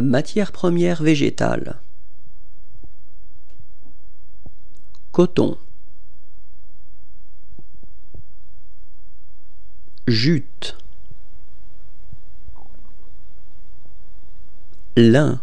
Matière première végétale. Coton. Jute. Lin.